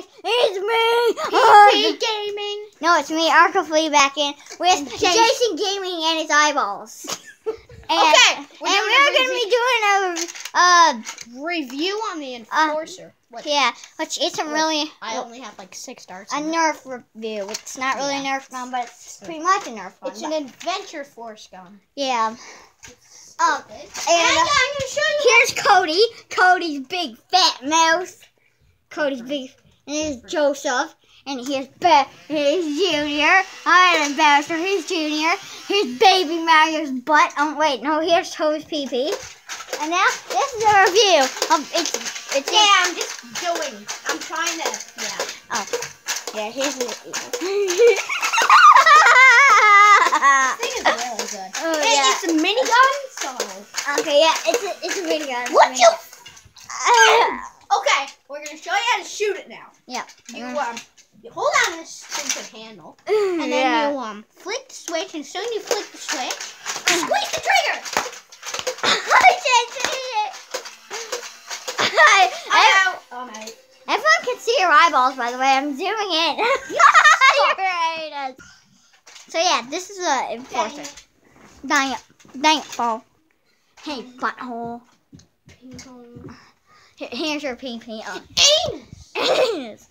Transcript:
guys, it's me. Uh, PC Gaming. no, it's me, Arca Flea back in with And Jason, Jason- Gaming and his eyeballs. And, Okay, and we're we're gonna be doing a uh Review on the Enforcer. What? yeah, which isn't Well, really I only have like six stars. a. Nerf review. It's not really a Nerf gun, but it's pretty much a Nerf gun. It's an Adventure Force gun. yeah. Um, and and, I'm uh, gonna show you. Here's Cody. Cody's big fat mouth. Cody's big. And here's Joseph. And here's Be- here's Junior. Island Bowser. Here's Junior. Here's Baby Mario's butt. Oh wait, no. Here's Toad's pee pee. And now this is a review. Of it's it's Yeah, I'm just doing. I'm trying to. Yeah. Oh, yeah. Here's the. This thing is really good. Oh, yeah. It's a minigun, so. okay, yeah. It's a it's a a What video. Gonna show you how to shoot it now. Yeah. You um, you hold on this stupid handle, and then yeah. you um flick the switch, and soon you flick the switch, and squeeze the trigger. I can't see it. I, I'm out. I'm. Everyone can see your eyeballs, by the way. I'm zooming in. Right. So yeah, this is a enforcer. Dang it. Dang it, ball. Hey, butthole. Here- Here's your pee pee. Uh, Anus. There's